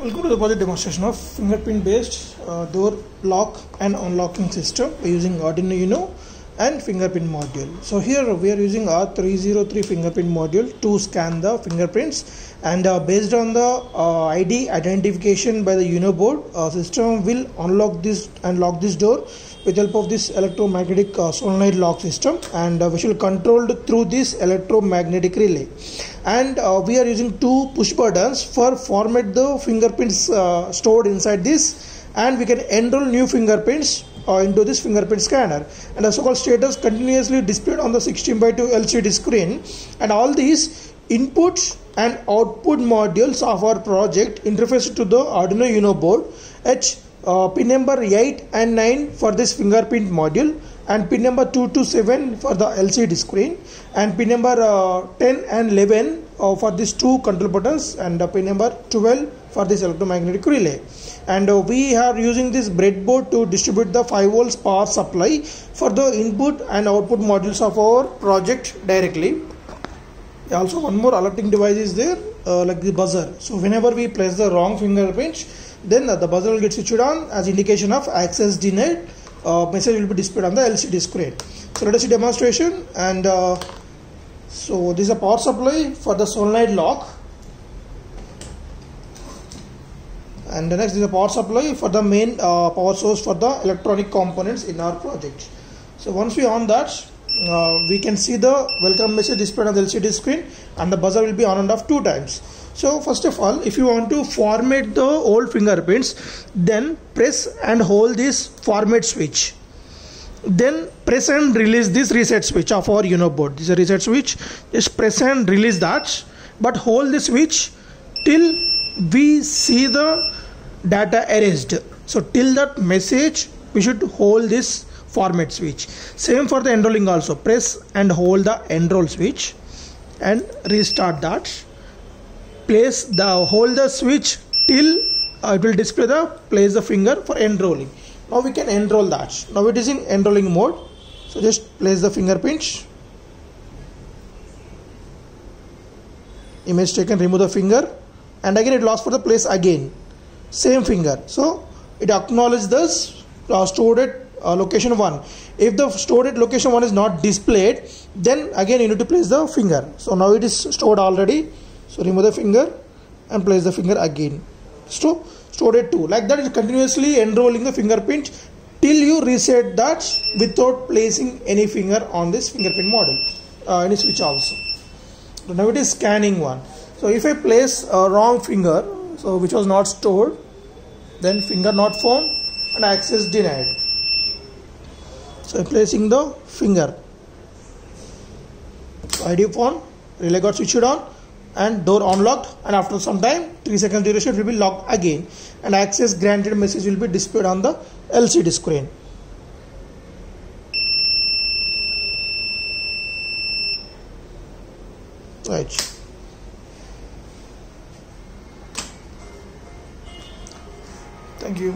Welcome to the project demonstration of fingerprint based uh, door lock and unlocking system using Arduino Uno and fingerprint module. So here we are using R303 fingerprint module to scan the fingerprints and uh, based on the uh, ID identification by the Uno board uh, system will unlock this and lock this door with help of this electromagnetic uh, solenoid lock system and uh, which will controlled through this electromagnetic relay and uh, we are using two push buttons for format the fingerprints uh, stored inside this and we can enroll new fingerprints uh, into this fingerprint scanner. And the so-called status continuously displayed on the 16 by 2 LCD screen. And all these inputs and output modules of our project interface to the Arduino Uno board H uh, pin number 8 and 9 for this fingerprint module and pin number 2 to 7 for the LCD screen. And pin number uh, 10 and 11 uh, for these two control buttons. And uh, pin number 12 for this electromagnetic relay. And uh, we are using this breadboard to distribute the 5 volts power supply for the input and output modules of our project directly. Also one more alerting device is there uh, like the buzzer. So whenever we place the wrong fingerprint then uh, the buzzer will get switched on as indication of access denied uh, message will be displayed on the LCD screen. So let us see demonstration and uh, so this is a power supply for the solenoid lock. And the next is a power supply for the main uh, power source for the electronic components in our project. So once we on that uh, we can see the welcome message displayed on the LCD screen and the buzzer will be on and off two times. So first of all if you want to format the old fingerprints then press and hold this format switch. Then press and release this reset switch of our Uno board this is a reset switch. Just press and release that. But hold the switch till we see the data erased. So till that message we should hold this format switch. Same for the enrolling also. Press and hold the enroll switch and restart that. Place the hold the switch till uh, it will display the place the finger for enrolling. Now we can enroll that. Now it is in enrolling mode. So just place the finger pinch image taken remove the finger. And again it lost for the place again. Same finger. So it acknowledges this uh, stored at uh, location 1 if the stored at location 1 is not displayed then again you need to place the finger. So now it is stored already. So remove the finger and place the finger again. So stored at 2 like that is continuously enrolling the fingerprint till you reset that without placing any finger on this fingerprint model uh, any switch also. So now it is scanning one. So if I place a wrong finger so which was not stored then finger not found and access denied so placing the finger. ID phone relay got switched on and door unlocked and after some time 3 seconds duration will be locked again and access granted message will be displayed on the LCD screen. Right. Thank you.